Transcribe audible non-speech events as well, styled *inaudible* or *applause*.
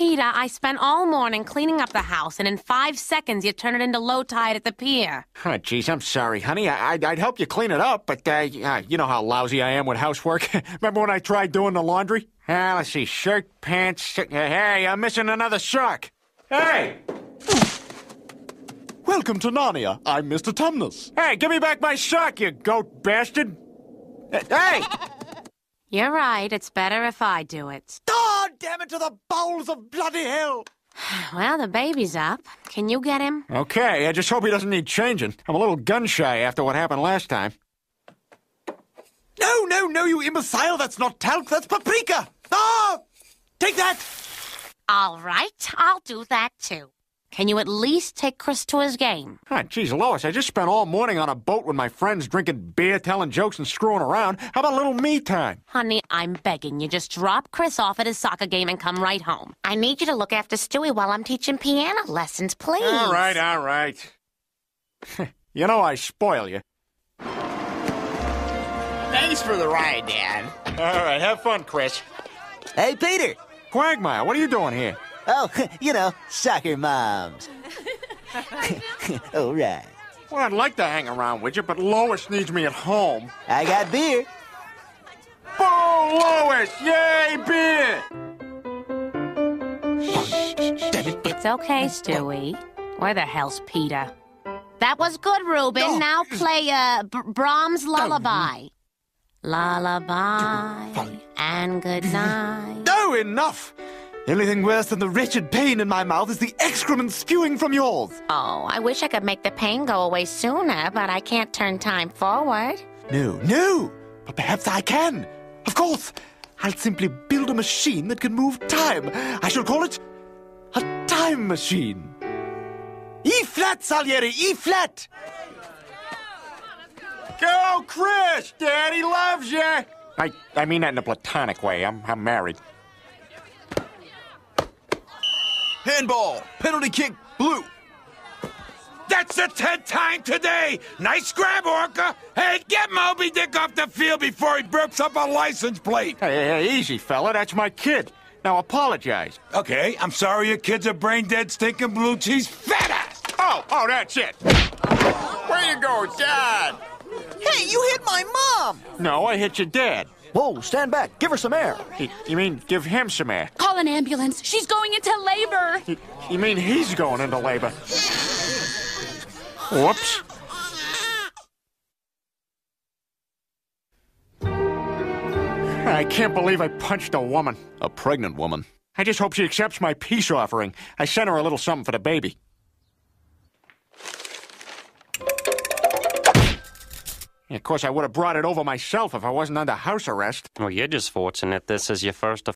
Peter, I spent all morning cleaning up the house, and in five seconds you turn it into low tide at the pier. Oh, jeez, I'm sorry, honey. I, would I'd help you clean it up, but uh, you know how lousy I am with housework. *laughs* Remember when I tried doing the laundry? Ah, let's see. Shirt, pants. Uh, hey, I'm missing another sock. Hey! Welcome to Narnia. I'm Mr. Tumnus. Hey, give me back my sock, you goat bastard! Hey! *laughs* You're right. It's better if I do it. Oh, damn it to the bowels of bloody hell! *sighs* Well, the baby's up. Can you get him? Okay, I just hope he doesn't need changing. I'm a little gun shy after what happened last time. No, no, no, you imbecile! That's not talc, that's paprika! Ah! Take that! All right, I'll do that too. Can you at least take Chris to his game? Ah, geez, Lois, I just spent all morning on a boat with my friends drinking beer, telling jokes, and screwing around. How about a little me time? Honey, I'm begging you. Just drop Chris off at his soccer game and come right home. I need you to look after Stewie while I'm teaching piano lessons, please. All right, all right. *laughs* you know I spoil you. Thanks for the ride, Dad. All right, have fun, Chris. Hey, Peter. Quagmire, what are you doing here? Oh, *laughs* you know, soccer moms. *laughs* All right. Well, I'd like to hang around with you, but Lois needs me at home. I got beer. Boo, Lois! Yay, beer! It's okay, Stewie. Where the hell's Peter? That was good, Reuben. Now play uh, B- Brahms' Lullaby. Lullaby and good *laughs* night. No, enough! The only thing worse than the wretched pain in my mouth is the excrement spewing from yours. Oh, I wish I could make the pain go away sooner, but I can't turn time forward. No, no! But perhaps I can. Of course! I'll simply build a machine that can move time. I shall call it a time machine. E flat, Salieri, E flat! Go, Chris! Daddy loves you! I, I mean that in a platonic way. I'm, I'm married. Handball, penalty kick, blue. That's the tenth time today! Nice grab, Orca! Hey, get Moby Dick off the field before he burps up a license plate! Hey, hey, hey, easy, fella. That's my kid. Now apologize. Okay, I'm sorry your kid's a brain dead, stinking blue cheese fat ass! Oh, oh, that's it. Where you go, Dad? Hey, you hit my mom! No, I hit your dad. Whoa, stand back. Give her some air. You, you mean give him some air? Call an ambulance. She's going into labor. You, you mean he's going into labor? Whoops. I can't believe I punched a woman. A pregnant woman. I just hope she accepts my peace offering. I sent her a little something for the baby. Of course, I would have brought it over myself if I wasn't under house arrest. Well, you're just fortunate this is your first